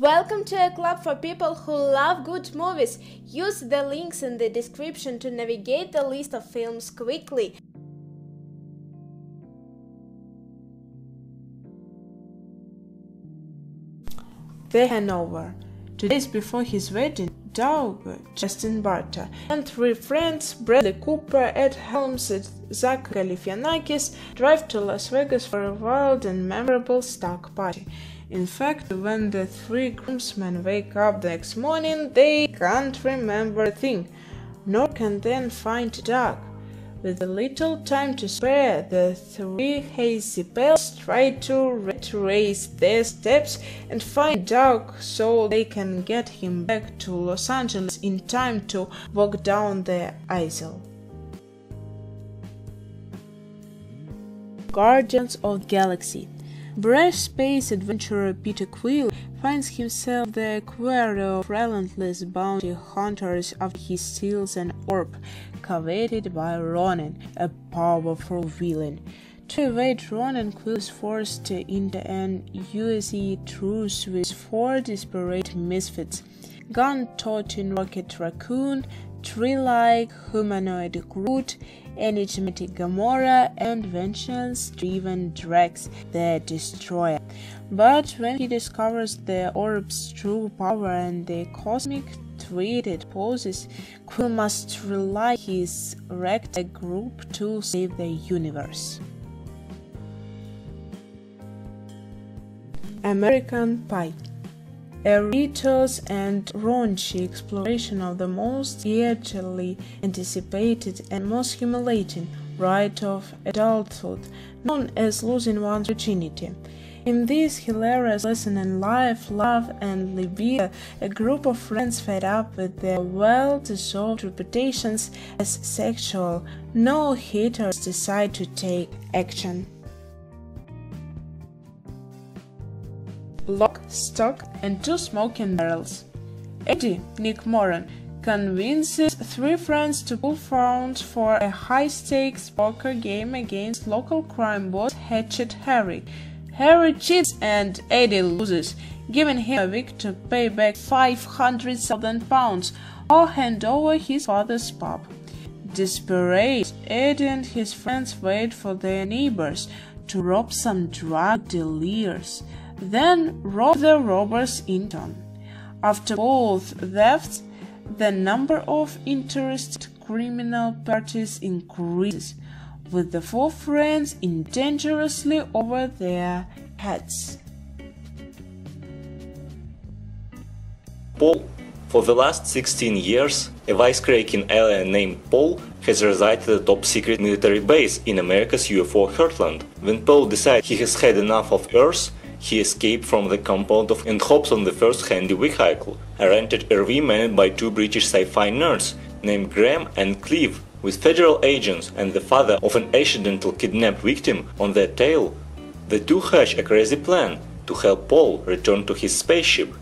Welcome to a club for people who love good movies. Use the links in the description to navigate the list of films quickly. The Hangover. Two days before his wedding, Doug, Justin Bartha, and three friends, Bradley Cooper, Ed Helms, and Zach Galifianakis, drive to Las Vegas for a wild and memorable stock party. In fact, when the three groomsmen wake up the next morning, they can't remember a thing, nor can then find Doug. With a little time to spare, the three hazy bells try to retrace their steps and find Doug so they can get him back to Los Angeles in time to walk down the aisle. Guardians of Galaxy Brash space adventurer Peter Quill finds himself the quarry of relentless bounty hunters after he steals an orb coveted by Ronan, a powerful villain. To evade Ronan, Quill is forced into an USE truce with four desperate misfits. Gun-toting Rocket Raccoon, tree-like humanoid Groot, enigmatic Gamora, and vengeance-driven Drax the Destroyer. But when he discovers the orb's true power and the cosmic threat it poses, Quill must rely his ragtag group to save the universe. American Pie a and raunchy exploration of the most eagerly anticipated and most humiliating rite of adulthood, known as losing one's virginity. In this hilarious lesson in life, love, and libido, a group of friends fed up with their well deserved reputations as sexual no hitters decide to take action. Lock, stock, and two smoking barrels. Eddie, Nick Moran, convinces three friends to pull funds for a high-stakes poker game against local crime boss Hatchet Harry. Harry cheats and Eddie loses, giving him a week to pay back 500,000 pounds or hand over his father's pub. Desperate, Eddie and his friends wait for their neighbors to rob some drug dealers then rob the robbers in turn. After both thefts, the number of interested criminal parties increases, with the four friends in dangerously over their heads. Paul. For the last 16 years, a wisecracking alien named Paul has resided at a top secret military base in America's UFO heartland. When Paul decides he has had enough of Earth, he escaped from the compound of and hops on the first handy vehicle, a rented RV manned by two British sci-fi nerds named Graeme and Clive, with federal agents and the father of an accidental kidnapped victim on their tail. The two hatch a crazy plan to help Paul return to his spaceship.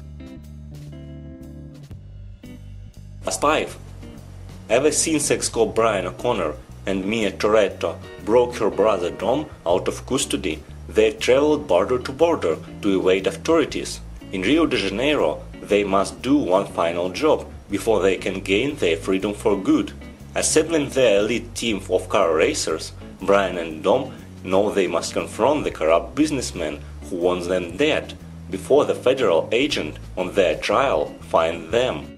Fast 5 Ever since ex-cop Brian O'Connor and Mia Toretto broke her brother Dom out of custody, they traveled border to border to evade authorities. In Rio de Janeiro, they must do one final job before they can gain their freedom for good. Assembling their elite team of car racers, Brian and Dom know they must confront the corrupt businessman who wants them dead before the federal agent on their trial finds them.